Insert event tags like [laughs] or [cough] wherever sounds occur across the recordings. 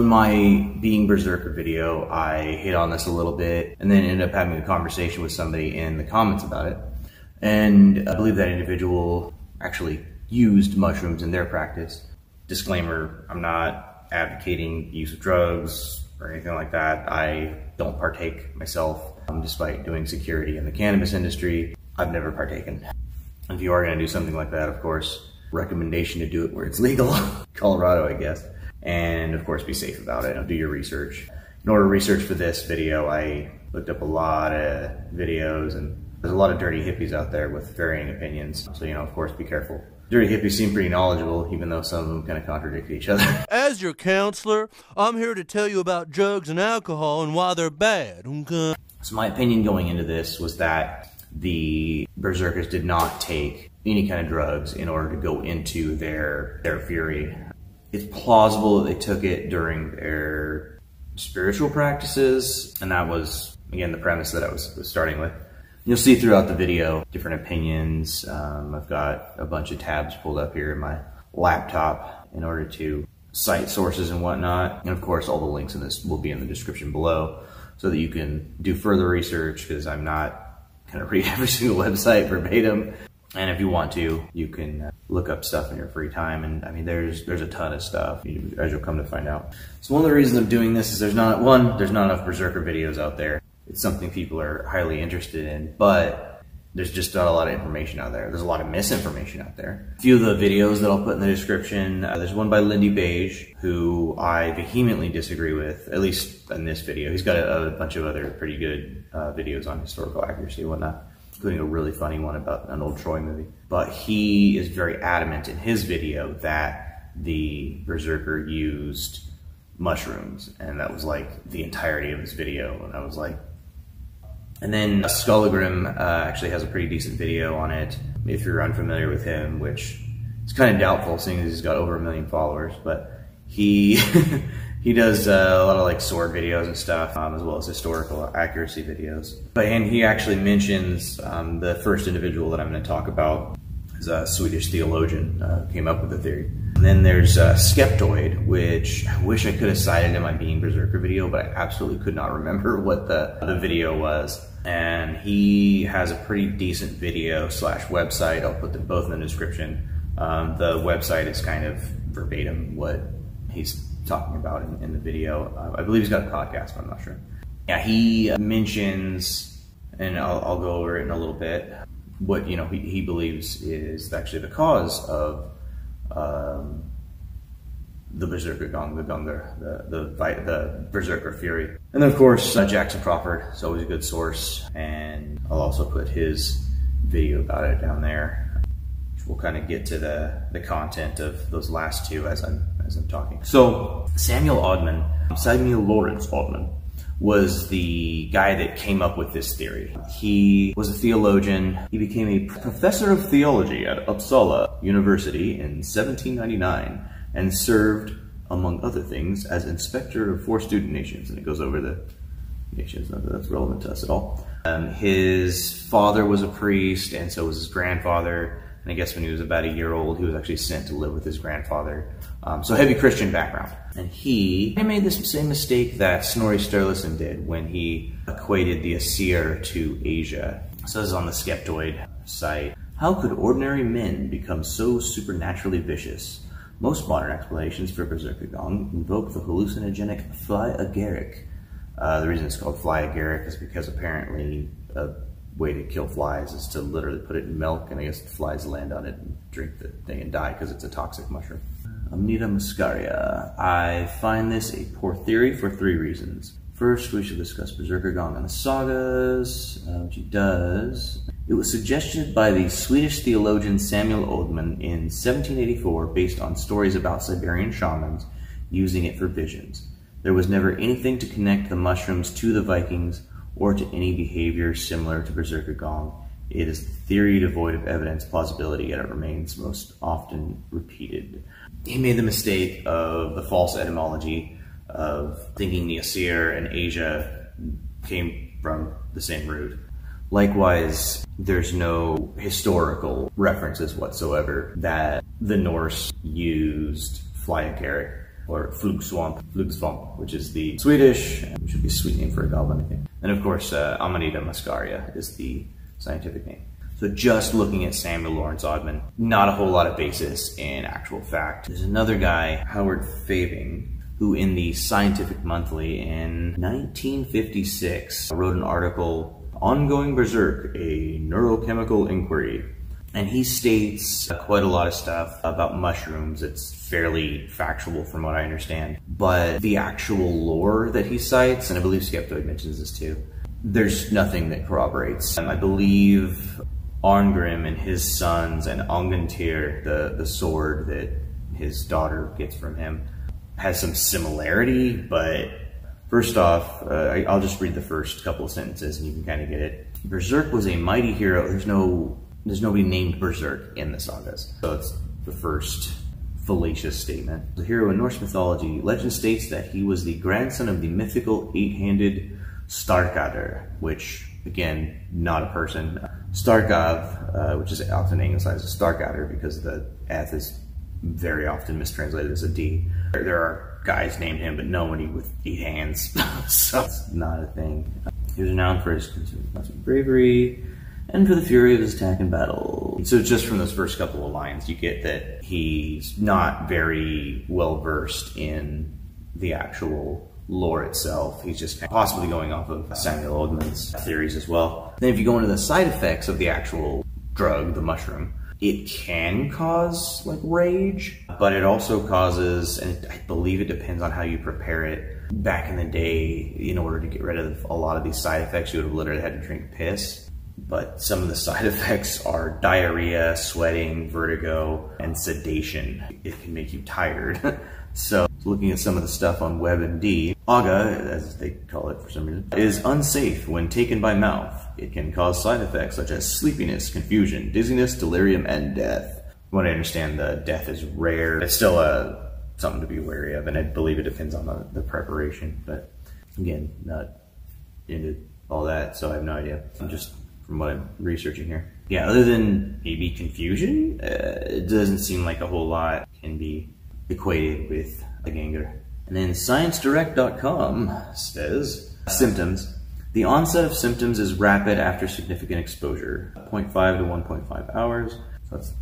In my Being Berserker video, I hit on this a little bit and then ended up having a conversation with somebody in the comments about it. And I believe that individual actually used mushrooms in their practice. Disclaimer, I'm not advocating use of drugs or anything like that. I don't partake myself, um, despite doing security in the cannabis industry. I've never partaken. If you are gonna do something like that, of course, recommendation to do it where it's legal, [laughs] Colorado, I guess and of course be safe about it. Do your research. In order to research for this video, I looked up a lot of videos and there's a lot of dirty hippies out there with varying opinions. So, you know, of course, be careful. Dirty hippies seem pretty knowledgeable, even though some of them kind of contradict each other. [laughs] As your counselor, I'm here to tell you about drugs and alcohol and why they're bad, okay? So my opinion going into this was that the Berserkers did not take any kind of drugs in order to go into their, their fury it's plausible that they took it during their spiritual practices, and that was, again, the premise that I was, was starting with. You'll see throughout the video different opinions. Um, I've got a bunch of tabs pulled up here in my laptop in order to cite sources and whatnot. And of course, all the links in this will be in the description below so that you can do further research because I'm not going [laughs] to read every single website verbatim. And if you want to, you can uh, look up stuff in your free time. And I mean, there's there's a ton of stuff as you'll come to find out. So one of the reasons I'm doing this is there's not one, there's not enough Berserker videos out there. It's something people are highly interested in, but there's just not a lot of information out there. There's a lot of misinformation out there. A few of the videos that I'll put in the description, uh, there's one by Lindybeige, who I vehemently disagree with, at least in this video. He's got a, a bunch of other pretty good uh, videos on historical accuracy and whatnot including a really funny one about an old Troy movie. But he is very adamant in his video that the Berserker used mushrooms, and that was like the entirety of his video. And I was like, and then Skallagrim uh, actually has a pretty decent video on it if you're unfamiliar with him, which is kind of doubtful seeing as he's got over a million followers. But he [laughs] he does uh, a lot of like sword videos and stuff, um, as well as historical accuracy videos. But and he actually mentions um, the first individual that I'm going to talk about is a Swedish theologian uh, came up with the theory. And then there's uh, Skeptoid, which I wish I could have cited in my Being Berserker video, but I absolutely could not remember [laughs] what the, the video was. And he has a pretty decent video slash website. I'll put them both in the description. Um, the website is kind of verbatim what he's talking about in, in the video. Uh, I believe he's got a podcast, but I'm not sure. Yeah, he mentions, and I'll, I'll go over it in a little bit, what you know he, he believes is actually the cause of um, the Berserkergang, the Gungar, the, the, the Berserker Fury. And then of course, uh, Jackson Crawford is always a good source, and I'll also put his video about it down there. We'll kind of get to the, the content of those last two as I'm as I'm talking. So Samuel Odman, Samuel Lawrence Odman, was the guy that came up with this theory. He was a theologian. He became a professor of theology at Uppsala University in 1799 and served, among other things, as inspector of four student nations. And it goes over the nations, not that that's relevant to us at all. Um, his father was a priest, and so was his grandfather. And I guess when he was about a year old, he was actually sent to live with his grandfather. Um, so heavy Christian background. And he he made this same mistake that Snorri Sturluson did when he equated the Aesir to Asia. It says on the Skeptoid site, how could ordinary men become so supernaturally vicious? Most modern explanations for Berserkergang invoke the hallucinogenic fly agaric. Uh, the reason it's called fly agaric is because apparently a way to kill flies is to literally put it in milk, and I guess flies land on it and drink the thing and die because it's a toxic mushroom. Amanita muscaria. I find this a poor theory for three reasons. First, we should discuss Berserkergang and the sagas, uh, which he does. It was suggested by the Swedish theologian Samuel Odman in 1784 based on stories about Siberian shamans using it for visions. There was never anything to connect the mushrooms to the Vikings or to any behavior similar to Berserkergang. It is theory devoid of evidence, plausibility, yet it remains most often repeated. He made the mistake of the false etymology of thinking the Aesir and Asia came from the same root. Likewise, there's no historical references whatsoever that the Norse used fly agaric or Flugsvamp, Flugsvamp, which is the Swedish, which would be a sweet name for a goblin, I think. And of course, uh, Amanita muscaria is the scientific name. So just looking at Samuel Lawrence Odman, not a whole lot of basis in actual fact. There's another guy, Howard Fabing, who in the Scientific Monthly in 1956 wrote an article, On Going Berserk, a Neurochemical Inquiry. And he states quite a lot of stuff about mushrooms. It's fairly factual from what I understand. But the actual lore that he cites, and I believe Skeptoid mentions this too, there's nothing that corroborates. Um, I believe Arngrim and his sons and Angantyr, the, the sword that his daughter gets from him, has some similarity, but first off, uh, I'll just read the first couple of sentences and you can kind of get it. Berserk was a mighty hero. There's no there's nobody named Berserk in the sagas. So it's the first fallacious statement. The hero in Norse mythology, legend states that he was the grandson of the mythical eight-handed Starkadr, which, again, not a person. Starkav, uh, which is often anglicized as Starkadr because the F is very often mistranslated as a D. There are guys named him, but nobody with eight hands, [laughs] so it's not a thing. He was renowned for his bravery, and for the fury of his attack in battle. So just from those first couple of lines, you get that he's not very well versed in the actual lore itself. He's just possibly going off of Samuel Odman's theories as well. Then if you go into the side effects of the actual drug, the mushroom, it can cause like rage, but it also causes, and I believe it depends on how you prepare it. Back in the day, in order to get rid of a lot of these side effects, you would have literally had to drink piss but some of the side [laughs] effects are diarrhea, sweating, vertigo, and sedation. It can make you tired. [laughs] so looking at some of the stuff on WebMD, AGA, as they call it for some reason, is unsafe when taken by mouth. It can cause side effects such as sleepiness, confusion, dizziness, delirium, and death. What I understand, the death is rare. It's still a, uh, something to be wary of, and I believe it depends on the, the preparation. But again, not into all that, so I have no idea. I'm just from what I'm researching here. Yeah, other than maybe confusion, uh, it doesn't seem like a whole lot can be equated with a Ganger. And then ScienceDirect.com says, symptoms. The onset of symptoms is rapid after significant exposure, 0.5 to 1.5 hours. So that's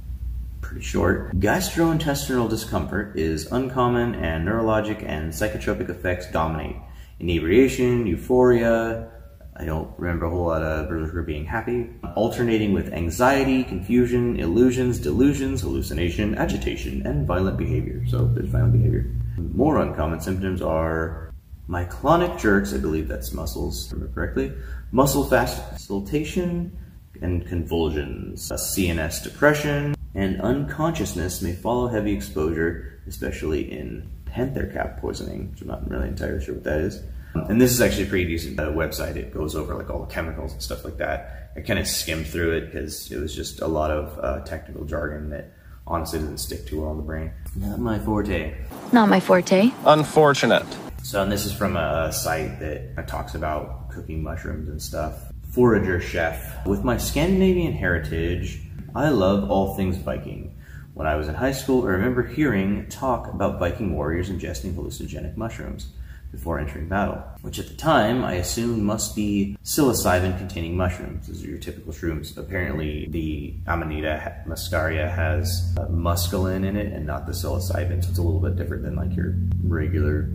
pretty short. Gastrointestinal discomfort is uncommon and neurologic and psychotropic effects dominate. Inebriation, euphoria, I don't remember a whole lot of Berserker being happy. Alternating with anxiety, confusion, illusions, delusions, hallucination, agitation, and violent behavior. So there's violent behavior. More uncommon symptoms are myoclonic jerks, I believe that's muscles, remember correctly, muscle facilitation, and convulsions. CNS depression and unconsciousness may follow heavy exposure, especially in panther cap poisoning, which I'm not really entirely sure what that is. And this is actually a pretty decent uh, website. It goes over like all the chemicals and stuff like that. I kind of skimmed through it because it was just a lot of uh, technical jargon that honestly doesn't stick too well in the brain. Not my forte. Not my forte. Unfortunate. So, and this is from a site that talks about cooking mushrooms and stuff. Forager chef. With my Scandinavian heritage, I love all things Viking. When I was in high school, I remember hearing talk about Viking warriors ingesting hallucinogenic mushrooms before entering battle, which at the time I assumed must be psilocybin containing mushrooms. These are your typical shrooms. Apparently, the Amanita muscaria has uh, in it and not the psilocybin, so it's a little bit different than like your regular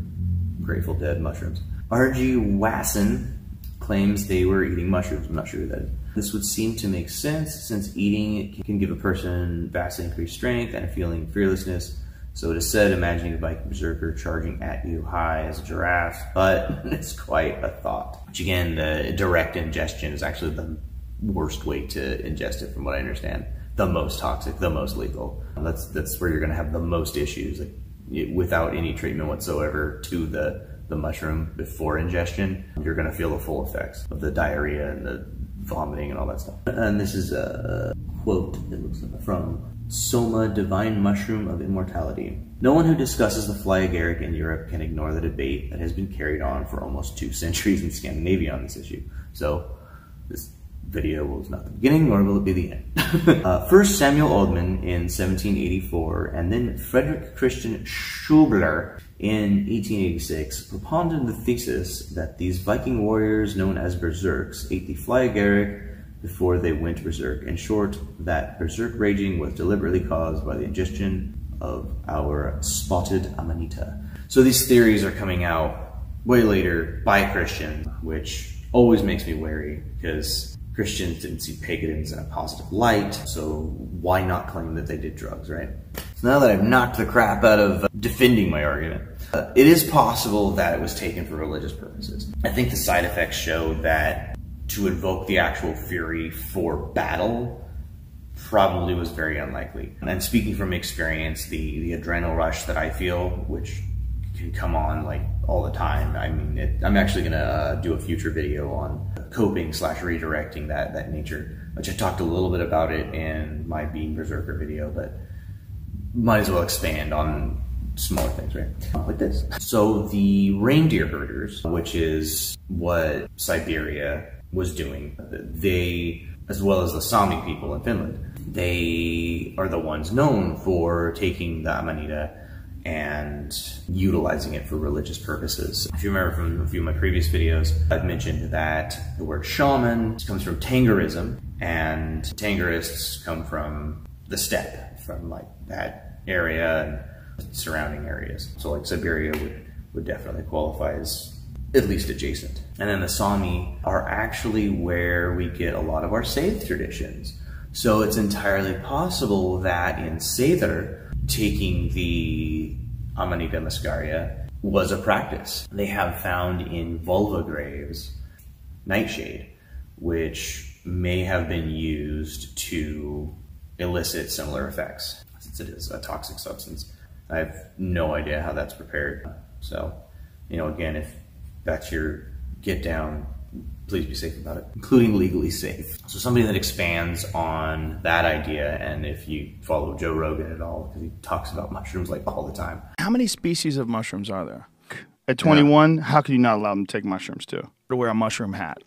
Grateful Dead mushrooms. R.G. Wasson claims they were eating mushrooms. I'm not sure that. This would seem to make sense since eating can give a person vastly increased strength and a feeling of fearlessness so it is said, imagining a Viking berserker charging at you high as a giraffe, but [laughs] it's quite a thought. Which again, the direct ingestion is actually the worst way to ingest it, from what I understand. The most toxic, the most lethal. That's that's where you're going to have the most issues, like, without any treatment whatsoever to the the mushroom before ingestion. You're going to feel the full effects of the diarrhea and the vomiting and all that stuff. And this is a quote. It looks like from Soma, divine mushroom of immortality. No one who discusses the fly agaric in Europe can ignore the debate that has been carried on for almost two [laughs] centuries in Scandinavia on this issue. So, this video was not the beginning, nor will it be the end. [laughs] uh, first Samuel Odman in 1784, and then Frederick Christian Schubler In 1886, propounded the thesis that these Viking warriors known as berserks ate the fly agaric before they went berserk. In short, that berserk raging was deliberately caused by the ingestion of our spotted amanita. So these theories are coming out way later by Christians, which always makes me wary because Christians didn't see pagans in a positive light, so why not claim that they did drugs, right? So now that I've knocked the crap out of defending my argument, uh, it is possible that it was taken for religious purposes. I think the side effects show that to invoke the actual fury for battle probably was very unlikely. And speaking from experience, the, the adrenal rush that I feel, which can come on like all the time. I mean, it, I'm actually gonna uh, do a future video on coping slash redirecting that that nature, which I talked a little bit about it in my Being Berserker video, but might as well expand on smaller things, right? Like this. So the reindeer herders, which is what Siberia was doing, they, as well as the Sami people in Finland, they are the ones known for taking the Amanita and utilizing it for religious purposes. If you remember from a few of my previous videos, I've mentioned that the word shaman comes from Tengrism, and Tengrists come from the steppe, from like that area and surrounding areas. So like Siberia would, would definitely qualify as at least adjacent. And then the Sami are actually where we get a lot of our Seyth traditions. So it's entirely possible that in Seidr, taking the Amanita muscaria was a practice. They have found in volva graves nightshade, which may have been used to elicit similar effects, since it is a toxic substance. I have no idea how that's prepared. So, you know, again, if that's your get down, please be safe about it, including legally safe. So somebody that expands on that idea, and if you follow Joe Rogan at all, because he talks about mushrooms like all the time. How many species of mushrooms are there? At 21, yeah. how could you not allow them to take mushrooms too? To wear a mushroom hat.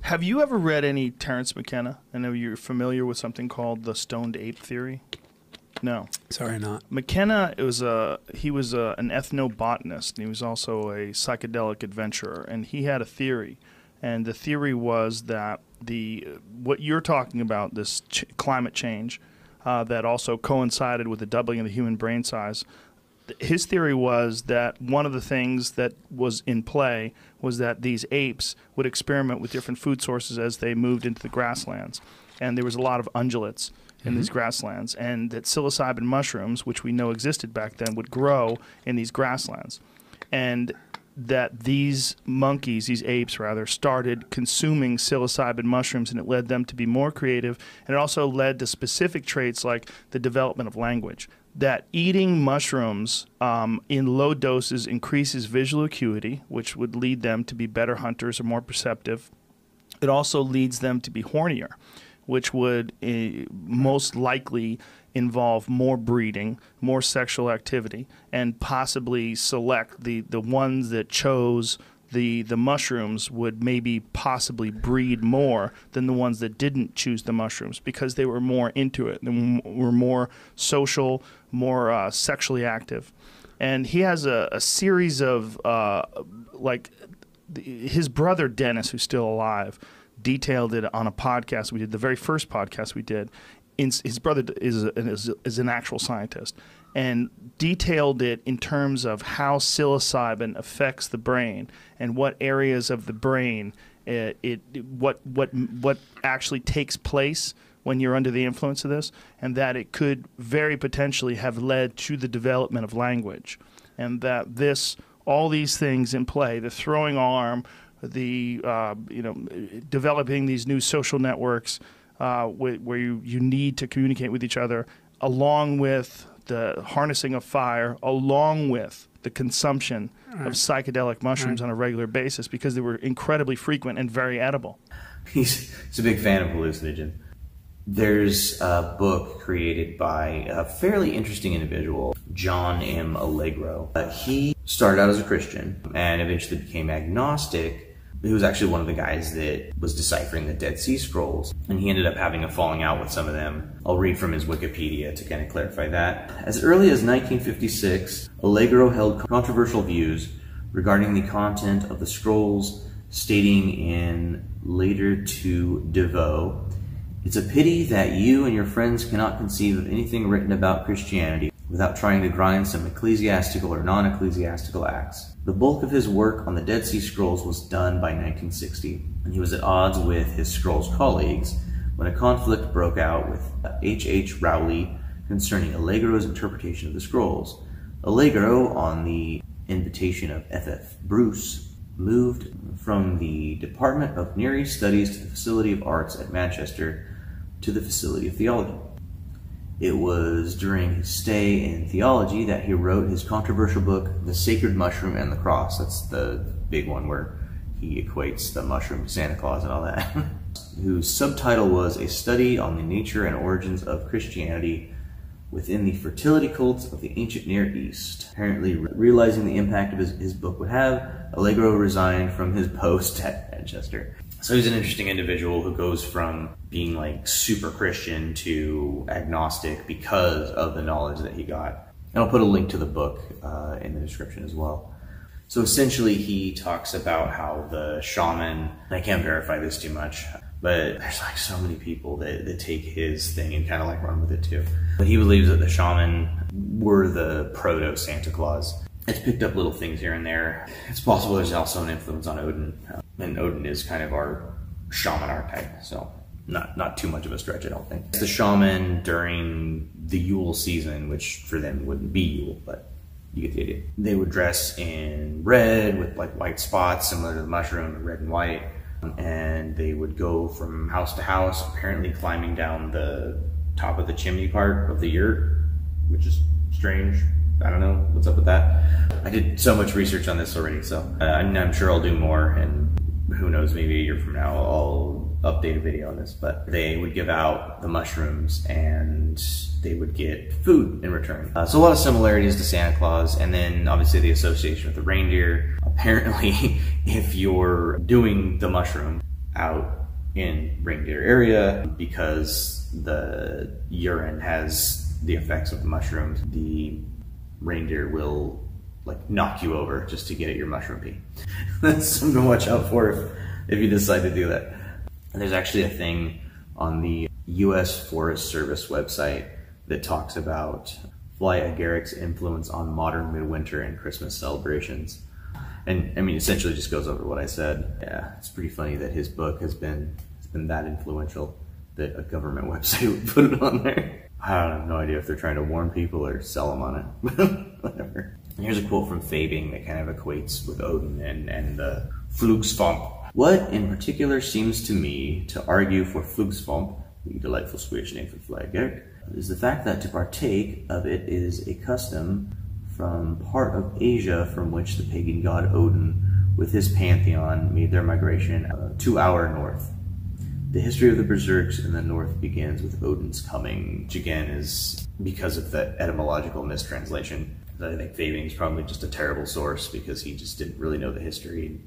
Have you ever read any Terence McKenna? I know you're familiar with something called the stoned ape theory. No. Sorry, not. McKenna was a he was a, an ethnobotanist and he was also a psychedelic adventurer and he had a theory and the theory was that the what you're talking about, this ch- climate change, uh, that also coincided with the doubling of the human brain size. His theory was that one of the things that was in play was that these apes would experiment with different food sources as they moved into the grasslands, and there was a lot of ungulates in mm-hmm. these grasslands, and that psilocybin mushrooms, which we know existed back then, would grow in these grasslands. And that these monkeys, these apes rather, started consuming psilocybin mushrooms and it led them to be more creative. And it also led to specific traits like the development of language. That eating mushrooms um, in low doses increases visual acuity, which would lead them to be better hunters or more perceptive. It also leads them to be hornier, which would uh, most likely involve more breeding, more sexual activity, and possibly select the, the ones that chose the, the mushrooms would maybe possibly breed more than the ones that didn't choose the mushrooms because they were more into it, they were more social, more uh, sexually active. And he has a, a series of, uh, like, his brother Dennis, who's still alive, detailed it on a podcast we did, the very first podcast we did, his brother is, is, is an actual scientist and detailed it in terms of how psilocybin affects the brain and what areas of the brain it, uh, it what what what actually takes place when you're under the influence of this, and that it could very potentially have led to the development of language, and that this all these things in play, the throwing arm, the uh, you know developing these new social networks uh, where you, you need to communicate with each other, along with the harnessing of fire, along with the consumption right. of psychedelic mushrooms right. on a regular basis because they were incredibly frequent and very edible. [laughs] He's, he's a big fan of hallucinogen. There's a book created by a fairly interesting individual, John M. Allegro. Uh, he started out as a Christian and eventually became agnostic he was actually one of the guys that was deciphering the Dead Sea Scrolls, and he ended up having a falling out with some of them. I'll read from his Wikipedia to kind of clarify that. As early as 1956, Allegro held controversial views regarding the content of the scrolls, stating in Later to de Vaux, It's a pity that you and your friends cannot conceive of anything written about Christianity without trying to grind some ecclesiastical or non ecclesiastical acts. The bulk of his work on the Dead Sea Scrolls was done by 1960, and he was at odds with his Scrolls colleagues when a conflict broke out with H. H. Rowley concerning Allegro's interpretation of the Scrolls. Allegro, on the invitation of F. F. Bruce, moved from the Department of Near East Studies to the Facility of Arts at Manchester to the Facility of Theology. It was during his stay in theology that he wrote his controversial book, The Sacred Mushroom and the Cross. That's the big one where he equates the mushroom to Santa Claus and all that. [laughs] Whose subtitle was A Study on the Nature and Origins of Christianity within the fertility cults of the ancient Near East. Apparently, realizing the impact of his, his book would have, Allegro resigned from his post [laughs] at Manchester. So he's an interesting individual who goes from being like super Christian to agnostic because of the knowledge that he got. And I'll put a link to the book uh, in the description as well. So essentially, he talks about how the shaman, I can't verify this too much, but there's like so many people that, that take his thing and kind of like run with it too. But he believes that the shaman were the proto Santa Claus. It's picked up little things here and there. It's possible there's also an influence on Odin, and Odin is kind of our shaman archetype, so not not too much of a stretch, I don't think. It's the shaman during the Yule season, which for them wouldn't be Yule, but you get the idea. They would dress in red with like white spots, similar to the mushroom, red and white and they would go from house to house, apparently climbing down the top of the chimney part of the yurt, which is strange. I don't know what's up with that. I did so much research on this already, so uh, I'm, I'm sure I'll do more. And who knows, maybe a year from now I'll update a video on this. But they would give out the mushrooms and they would get food in return. Uh, so a lot of similarities to Santa Claus, and then obviously the association with the reindeer. Apparently, [laughs] if you're doing the mushroom out in reindeer area because the urine has the effects of the mushrooms, the reindeer will like knock you over just to get at your mushroom pee. [laughs] That's something to watch out for if, if you decide to do that. And there's actually a thing on the U.S. Forest Service website that talks about fly agaric's influence on modern midwinter and Christmas celebrations. And I mean, essentially just goes over what I said. Yeah, it's pretty funny that his book has been has been that influential that a government [laughs] website would put it on there. I have no idea if they're trying to warn people or sell them on it. [laughs] Whatever. Here's a quote from Fabing that kind of equates with Odin and, and the Flugsvamp. What in particular seems to me to argue for Flugsvamp, the delightful Swedish name for fly is the fact that to partake of it is a custom from part of Asia from which the pagan god Odin, with his pantheon, made their migration uh, to our north. The history of the Berserks in the north begins with Odin's coming, which again is because of the etymological mistranslation. I think Fabing is probably just a terrible source because he just didn't really know the history.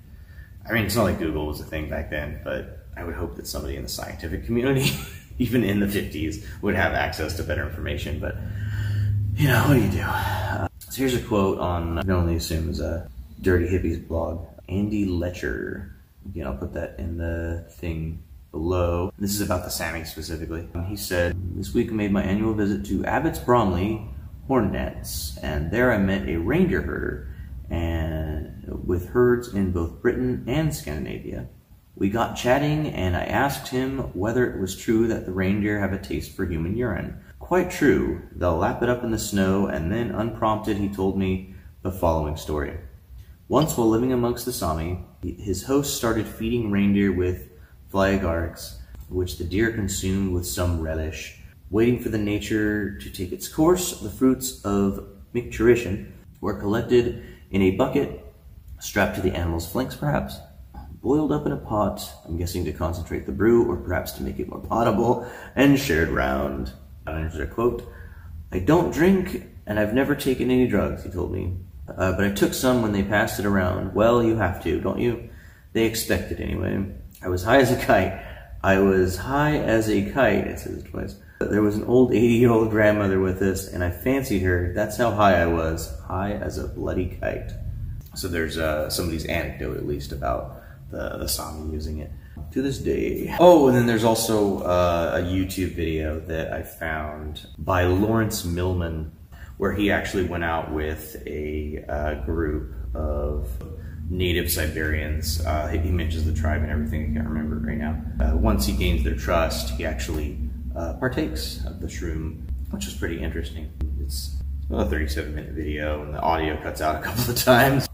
I mean, it's not like Google was a thing back then, but I would hope that somebody in the scientific community [laughs] even in the 50s, would have access to better information. But, you know, what do you do? Uh, so here's a quote on, I can only assume is a Dirty Hippies blog. Andy Letcher. Again, I'll put that in the thing below. This is about the Sami specifically. He said, This week I made my annual visit to Abbots Bromley Horn Dance, and there I met a reindeer herder and with herds in both Britain and Scandinavia. We got chatting, and I asked him whether it was true that the reindeer have a taste for human urine. Quite true. They'll lap it up in the snow, and then, unprompted, he told me the following story. Once, while living amongst the Sami, his host started feeding reindeer with fly agarics, which the deer consumed with some relish. Waiting for the nature to take its course, the fruits of micturition were collected in a bucket strapped to the animal's flanks, perhaps boiled up in a pot, I'm guessing to concentrate the brew or perhaps to make it more potable, and shared round. And a quote, I don't drink and I've never taken any drugs, he told me. Uh, but I took some when they passed it around. Well, you have to, don't you? They expect it anyway. I was high as a kite. I was high as a kite, it says twice. There was an old 80 year old grandmother with us, and I fancied her. That's how high I was. High as a bloody kite. So there's uh, somebody's anecdote, at least, about the, the Sami using it to this day. Oh, and then there's also uh, a YouTube video that I found by Lawrence Millman, where he actually went out with a uh, group of native Siberians. Uh, he mentions the tribe and everything. I can't remember it right now. Uh, once he gains their trust, he actually uh, partakes of the shroom, which is pretty interesting. It's a 37 minute video, and the audio cuts out a [laughs] couple of times,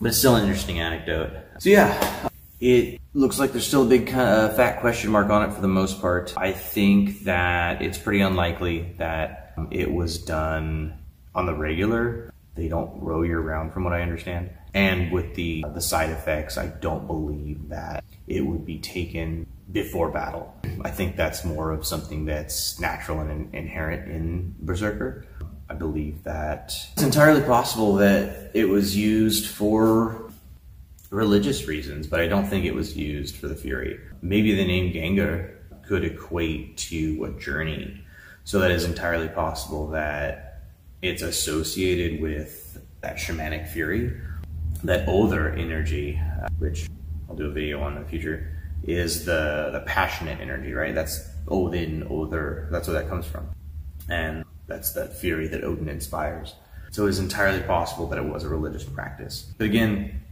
but it's still an interesting anecdote. So yeah, it looks like there's still a big kind of fat question mark on it for the most part. I think that it's pretty unlikely that it was done on the regular. They don't row you round from what I understand. And with the the side effects, I don't believe that it would be taken before battle. I think that's more of something that's natural and inherent in Berserker. I believe that it's entirely possible that it was used for religious reasons, but I don't think it was used for the Fury. Maybe the name Gengar could equate to a journey, so that is entirely possible that it's associated with that shamanic fury, that other energy, uh, which I'll do a video on in the future, is the the passionate energy, right? That's Odin, Other. That's where that comes from, and that's that fury that Odin inspires. So it's entirely possible that it was a religious practice. But again,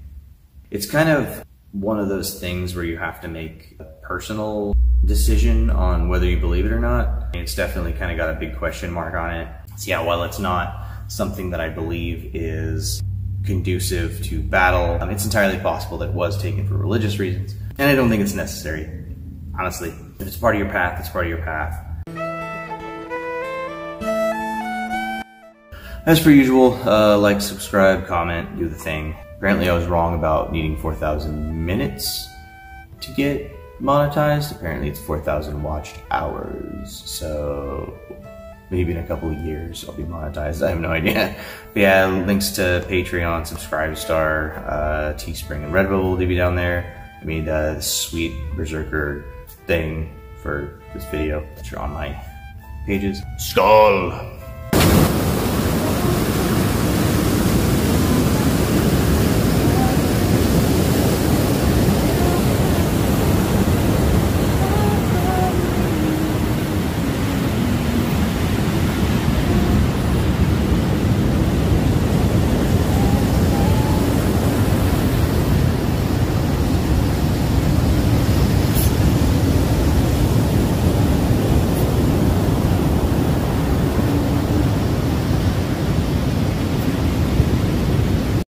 it's kind of one of those things where you have to make a personal decision on whether you believe it or not. It's definitely kind of got a big question mark on it. So yeah, while it's not something that I believe is conducive to battle, um, it's entirely possible that it was taken for religious reasons. And I don't think it's necessary, honestly. If it's part of your path, it's part of your path. As per usual, uh, like, subscribe, comment, do the thing. Apparently I was wrong about needing 4,000 minutes to get monetized. Apparently it's 4,000 watched hours. So maybe in a couple of years I'll be monetized. I have no [laughs] idea. But yeah, links to Patreon, Subscribestar, uh, Teespring, and Redbubble will be down there. I made a sweet Berserker thing for this video. It's on my pages. Skull!